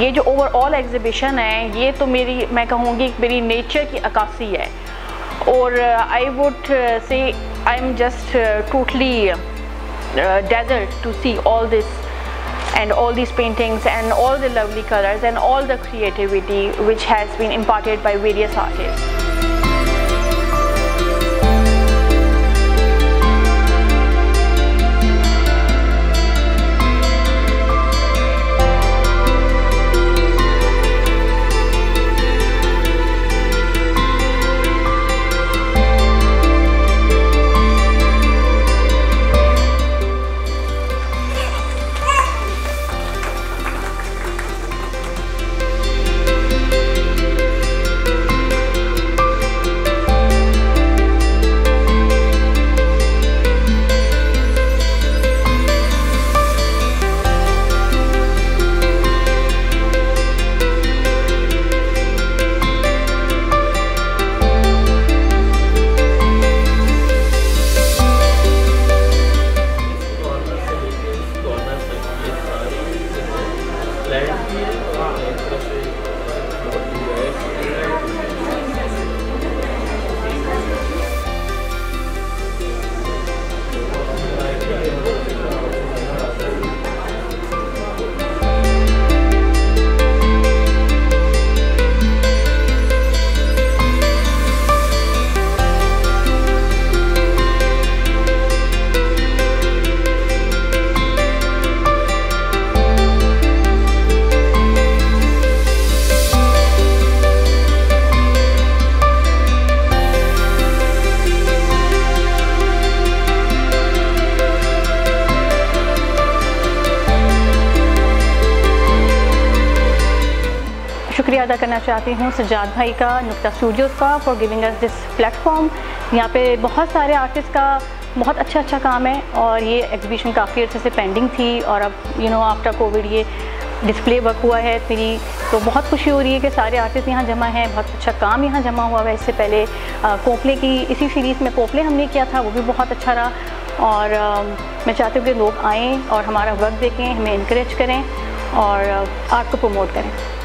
ये जो overall exhibition है, ये तो मेरी, मैं कहूँगी मेरी नेचर की अक्सी है। और I would say I am just totally desert to see all this and all this paintings and all the lovely colours and all the creativity which has been imparted by various artist शुक्रिया अदा करना चाहती हूँ सजाद भाई का Nukta studios का for giving us this platform यहाँ पे बहुत सारे आर्टिस्ट का बहुत अच्छा अच्छा काम है और ये एग्जीबिशन काफ़ी अच्छे से पेंडिंग थी और अब यू नो आफ्टर कोविड ये डिस्प्ले वर्क हुआ है मेरी तो बहुत खुशी हो रही है कि सारे आर्टिस्ट यहाँ जमा हैं बहुत अच्छा काम यहाँ जमा हुआ है इससे पहले कोपले की इसी सीरीज़ में कोपले हमने किया था वो भी बहुत अच्छा रहा और आ, मैं चाहती हूँ कि लोग आएँ और हमारा वर्क देखें हमें इनक्रेज करें और आर्ट को प्रमोट करें।